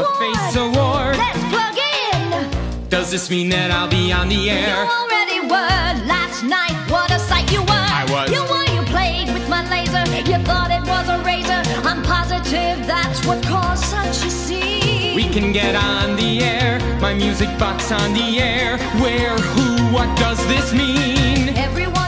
award. A face award. Let's plug in. Does this mean that I'll be on the air? You already were last night. What a sight you were. I was. You were. You played with my laser. You thought it was a razor. I'm positive that's what caused such a scene. We can get on the air. My music box on the air. Where, who, what does this mean? Everyone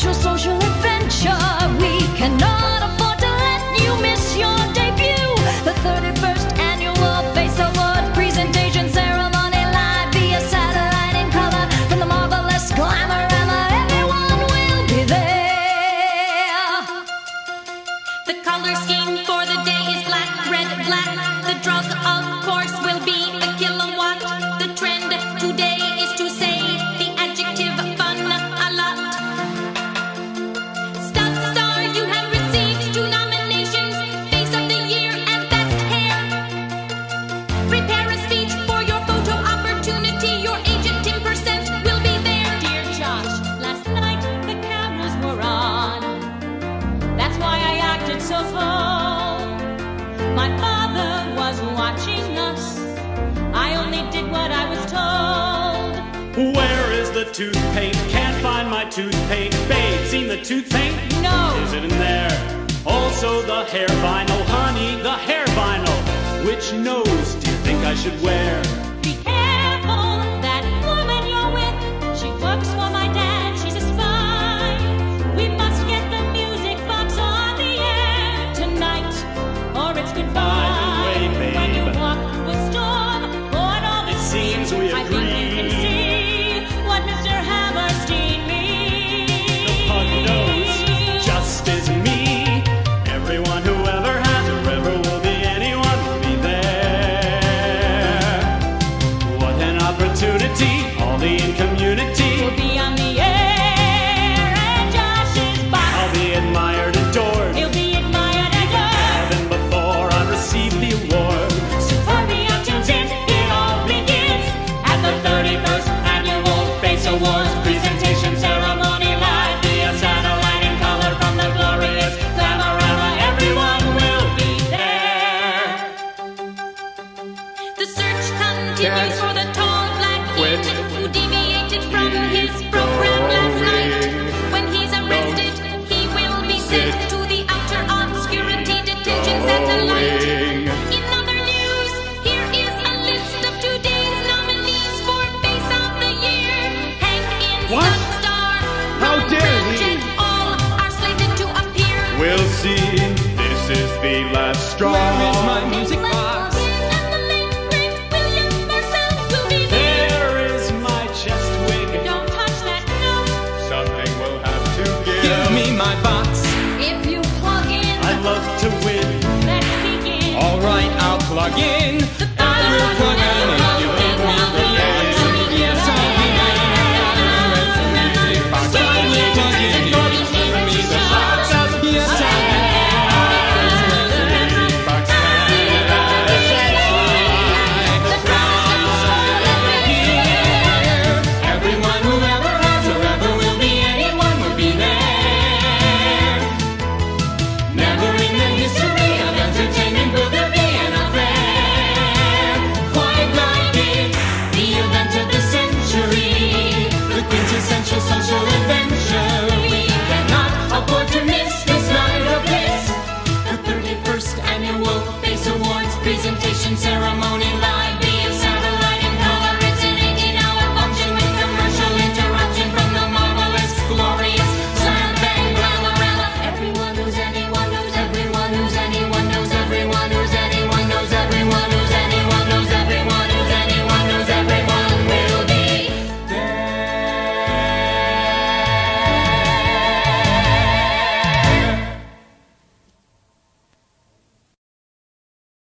quintessential social adventure. We cannot afford to let you miss your debut. The 31st annual Face Award presentation ceremony live via satellite in color from the marvelous Glamorama. Everyone will be there. The color scheme for the day is black, red, black. The drug, of course, will be Where is the toothpaste? Can't find my toothpaste. Babe, seen the toothpaste? No. Is it in there? Also the hair vinyl, honey, the hair vinyl. Which nose do you think I should wear? Be careful, that woman you're with. She works for my dad, she's a spy. We must get the music box on the air tonight, or it's goodbye. By the way, When you walk through a storm, Lord, all It seems we I think you can agree. Continues for the tall black quit. who deviated from his program last night. When he's arrested, he will be sent to the outer obscurity detention satellite. In other news, here is a list of today's nominees for Face of the Year. Hank in What? Sunstar, How dare he? All are slated to appear. We'll see. This is the last straw. Where is my music Alright, I'll plug in.